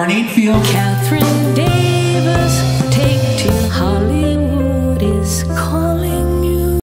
Garnett Field. Catherine